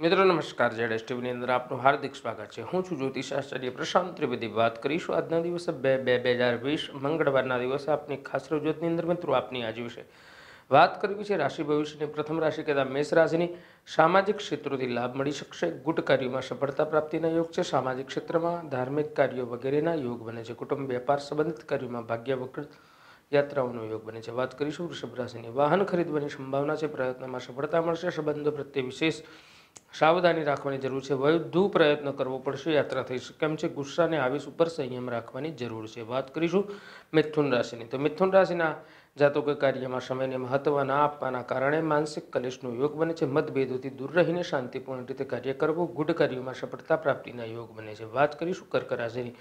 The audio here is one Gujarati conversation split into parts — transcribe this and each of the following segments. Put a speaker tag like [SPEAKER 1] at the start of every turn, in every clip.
[SPEAKER 1] નમસ્કાર. જેડેસ ટીવીની અંદર આપનું હાર્દિક સ્વાગત છે. હું છું જ્યોતિષાચાર્ય પ્રશાંત ત્રિવેદી. વાત કરીશું આજના દિવસે બે બે બે હજાર વીસ મંગળવારના દિવસે આપની ખાસ રજૂઆતની અંદર. મિત્રો, આપની આજ વિશે વાત કરવી છે રાશિ ભવિષ્યની. પ્રથમ રાશિ કહેતા મેષ રાશિની. સામાજિક ક્ષેત્રોથી લાભ મળી શકશે. ગુટ કાર્યોમાં સફળતા પ્રાપ્તિના યોગ છે. સામાજિક ક્ષેત્રમાં ધાર્મિક કાર્યો વગેરેના યોગ બને છે. કુટુંબ, વેપાર સંબંધિત કાર્યોમાં ભાગ્ય વક્ર યાત્રાઓનો યોગ બને છે. વાત કરીશું વૃષભ રાશિની. વાહન ખરીદવાની સંભાવના છે. પ્રયત્નમાં સફળતા મળશે. સંબંધો પ્રત્યે વિશેષ સાવધાની રાખવાની જરૂર છે. વધુ પ્રયત્ન કરવો પડશે, યાત્રા થઈ શકે. એમ છે? ગુસ્સાને આવેશ ઉપર સંયમ રાખવાની જરૂર છે. વાત કરીશું મિથુન રાશિની. તો મિથુન રાશિના જાતકો કાર્યમાં સમયને મહત્વ ના આપવાના કારણે માનસિક કલેશનો યોગ બને છે. મતભેદોથી દૂર રહીને શાંતિપૂર્ણ રીતે કાર્ય કરવું ગુડ કાર્યોમાં સફળતા પ્રાપ્તિના યોગ બને છે. વાત કરીશું કર્ક રાશિની.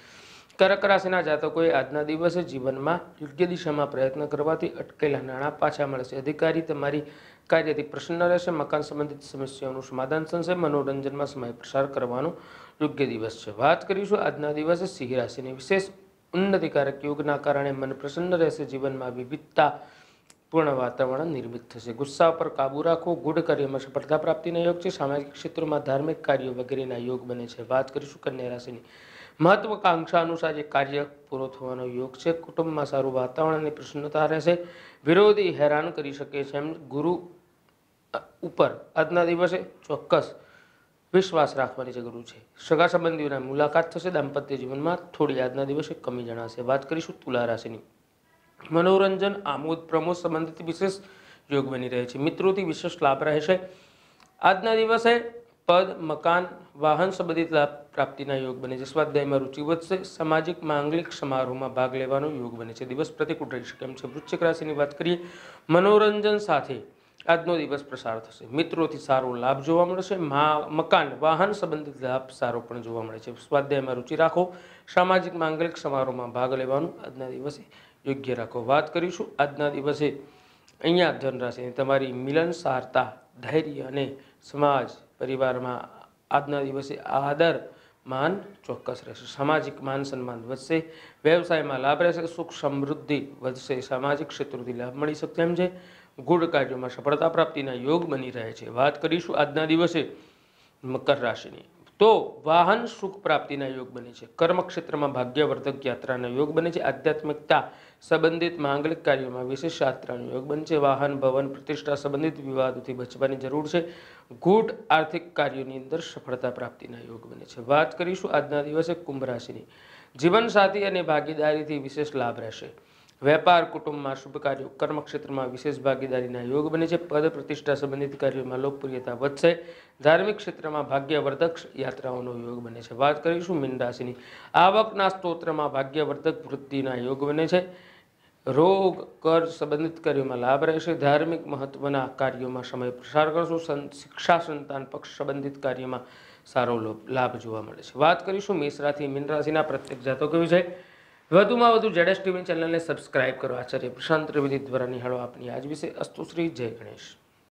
[SPEAKER 1] કર્ક રાશિના જાતકોએ આજના દિવસે જીવનમાં યોગ્ય દિશામાં પ્રયત્ન કરવાથી અટકેલા નાણાં પાછા મળશે. અધિકારી તમારી કાર્યથી પ્રસન્ન રહેશે. મકાન સંબંધિત સમસ્યાઓનું સમાધાન થશે. મનોરંજનમાં સમય પ્રસાર કરવાનો યોગ્ય દિવસ છે. વાત કરીશું આજના દિવસે સિંહ રાશિની. વિશેષ ઉન્નતિકારક યોગના કારણે મન પ્રસન્ન રહેશે. જીવનમાં વિવિધતા પૂર્ણ વાતાવરણ નિર્મિત થશે. ગુસ્સા પર કાબુ રાખવો ગુડ કાર્યમાં સફળતા પ્રાપ્તિના યોગ છે. સામાજિક ક્ષેત્રોમાં ધાર્મિક કાર્યો વગેરેના યોગ બને છે. વાત કરીશું કન્યા રાશિની. મહત્વકાંક્ષા અનુસાર જે કાર્ય પૂરો થવાનો યોગ છે. કુટુંબમાં સારું વાતાવરણ અને પ્રસન્નતા રહેશે. વિરોધી હેરાન કરી શકે છે એમ ગુરુ ઉપર આજના દિવસે ચોક્કસ વિશ્વાસ રાખવાની જરૂર છે. સગા સંબંધીઓના મુલાકાત થશે. દાંપત્ય જીવનમાં થોડી આજના દિવસે કમી જણાશે. વાત કરીશું તુલા રાશિની. મનોરંજન, આમોદ, પ્રમોદ સંબંધિત વિશેષ યોગ બની રહે છે. મિત્રોથી વિશેષ લાભ રહેશે આજના દિવસે પદ, મકાન, વાહન સંબંધિત લાભ પ્રાપ્તિના યોગ બને છે. સ્વાધ્યાયમાં રુચિ વધશે. સામાજિક માંગલિક સમારોહમાં ભાગ લેવાનો યોગ બને છે. દિવસ પ્રતિકૂળ રહી શકે એમ છે? વૃશ્ચિક રાશિની વાત કરીએ, મનોરંજન સાથે આજનો દિવસ પ્રસાર થશે. મિત્રોથી સારો લાભ જોવા મળશે. મકાન, વાહન સંબંધિત લાભ સારો પણ જોવા મળે છે. સ્વાધ્યાયમાં રુચિ રાખો. સામાજિક માંગલિક સમારોહમાં ભાગ લેવાનું આજના દિવસે યોગ્ય રાખો. વાત કરીશું આજના દિવસે. અહીંયા ધનરાશિની તમારી મિલનસારતા, ધૈર્ય અને સમાજ પરિવારમાં આજના દિવસે આદર માન ચોક્કસ રહેશે. સામાજિક માન સન્માન વધશે. વ્યવસાયમાં લાભ રહેશે. સુખ સમૃદ્ધિ વધશે. સામાજિક ક્ષેત્રોથી લાભ મળી શકશે. એમ છે. ગુડ કાર્યોમાં સફળતા પ્રાપ્તિના યોગ બની રહે છે. વાત કરીશું આજના દિવસે મકર રાશિની. તો વાહન સુખ પ્રાપ્તિના યોગ બને છે. કર્મ ક્ષેત્રમાં ભાગ્યવર્ધક યાત્રાના યોગ બને છે. આધ્યાત્મિકતા સંબંધિત માંગલિક કાર્યોમાં વિશેષ યાત્રાનો યોગ બને છે. વાહન, ભવન પ્રતિષ્ઠા સંબંધિત વિવાદોથી બચવાની જરૂર છે. ગુડ આર્થિક કાર્યોની અંદર સફળતા પ્રાપ્તિના યોગ બને છે. વાત કરીશું આજના દિવસે કુંભ રાશિની. જીવનસાથી અને ભાગીદારીથી વિશેષ લાભ રહેશે. વેપાર, કુટુંબમાં શુભ કાર્યો કર્મ ક્ષેત્રમાં વિશેષ ભાગીદારીના યોગ બને છે. પદ પ્રતિષ્ઠા સંબંધિત કાર્યોમાં લોકપ્રિયતા વધશે. ધાર્મિક ક્ષેત્રમાં ભાગ્યવર્ધક યાત્રાઓનો યોગ બને છે. વાત કરીશું મીન રાશિની. આવકના સ્તોત્રમાં ભાગ્યવર્ધક વૃદ્ધિના યોગ બને છે. રોગ, કર સંબંધિત કાર્યોમાં લાભ રહેશે. ધાર્મિક મહત્વના કાર્યોમાં સમય પ્રસાર કરશો. સં- શિક્ષા, સંતાન પક્ષ સંબંધિત કાર્યમાં સારો લાભ જોવા મળે છે. વાત કરીશું મેષ રાશિ, મીન રાશિના પ્રત્યેક જાતકો વિશે. વધુમાં વધુ જેડેસ ટીવી ચેનલને સબસ્ક્રાઇબ કરો. આચાર્ય પ્રશાંત ત્રિવેદી દ્વારા નિહાળો આપની આજ વિશે. અસ્તુ શ્રી જય ગણેશ.